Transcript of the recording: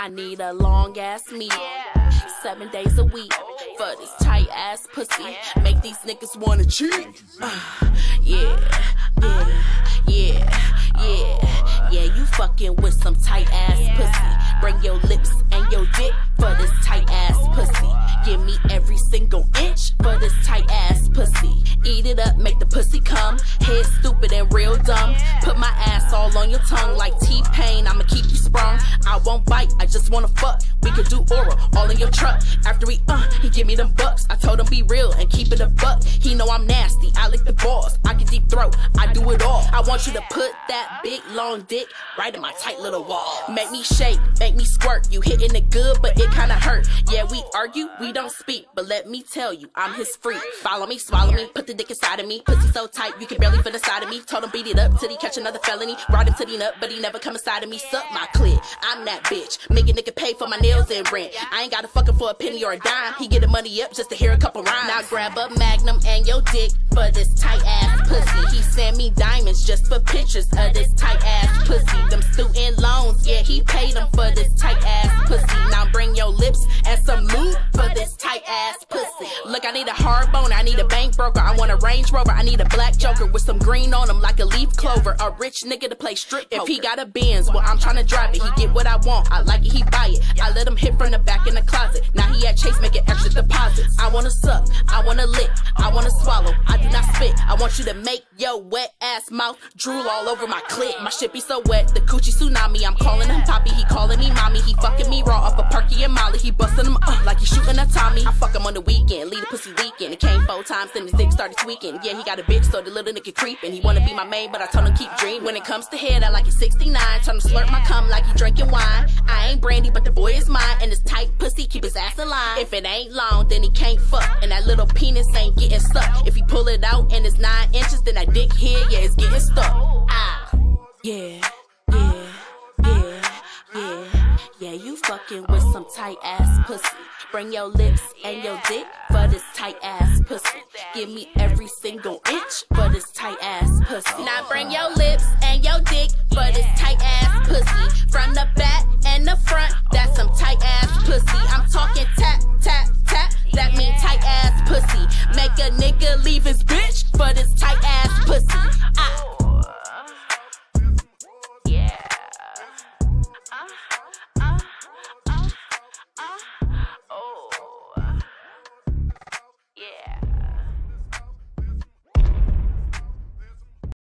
I need a long ass meal. Seven days a week for this tight ass pussy. Make these niggas wanna cheat. Yeah, yeah, yeah, yeah. Yeah, you fucking with some tight ass pussy. Bring your lips and your dick for this tight ass pussy. Give me every single inch for this tight ass pussy. Eat it up, make the pussy come. Head stupid and real dumb. Put my ass all on your tongue like T-Pain. I'ma keep you. I won't bite, I just wanna fuck. We could do oral all in your truck. After we uh, he give me them bucks. I told him be real and keep it a buck. He know I'm nasty. I lick the balls. I can deep throat. I do it all. I want you to put that big long dick right in my tight little wall. Make me shake, make me squirt. You hitting it good, but it kinda hurt. Yeah, we argue, we don't speak, but let me tell you, I'm his freak. Follow me, swallow me, put the dick inside of me. Pussy so tight, you can barely fit inside of me. Told him beat it up till he catch another felony. Ride him to the nut, but he never come inside of me. Suck my clit, I'm that bitch. Make a nigga pay for my nails and rent. I ain't gotta fuck him for a penny or a dime. He get the money up just to hear a couple rhymes. Now grab a magnum and your dick for this tight ass pussy. He sent me diamonds just for pictures of this tight ass pussy. Them student loans, yeah, he paid them for this tight ass pussy. Now bring your lips and some lube for this tight ass pussy. Look, I need a hard bone, I need a bank broker, I want a Range Rover, I need a black joker with some green on him like a leaf clover. A rich nigga to play strip poker. If he got a Benz, well, I'm trying to drive it. He get what I want, I like it, he buy it. I let him hit from the back in the closet. Now he at Chase making extra deposits. I wanna suck, I wanna lick, I wanna swallow, I do not spit. I want you to make your wet ass mouth drool all over my clit. My shit be so wet, the coochie tsunami. I'm calling him Poppy, he calling me mommy. He fucking me raw off a perky and molly. He busting him up like he shooting a Tommy. I fuck him on the weekend, lead a pussy weekend. It came four times, then his dick started tweaking. Yeah, he got a bitch, so the little nigga creeping. He wanna be my main, but I told him keep dreaming. When it comes to head, I like it 69. Tell him slurp my cum like he drinking wine. Ain't brandy, but the boy is mine. And this tight pussy keep his ass in line. If it ain't long, then he can't fuck. And that little penis ain't getting sucked. If he pull it out and it's nine inches, then that dick here, yeah, it's getting stuck. Ah, yeah, yeah, yeah, yeah. Yeah, you fucking with some tight ass pussy. Bring your lips and your dick for this tight ass pussy. Give me every single inch for this tight ass pussy. Now bring your tight ass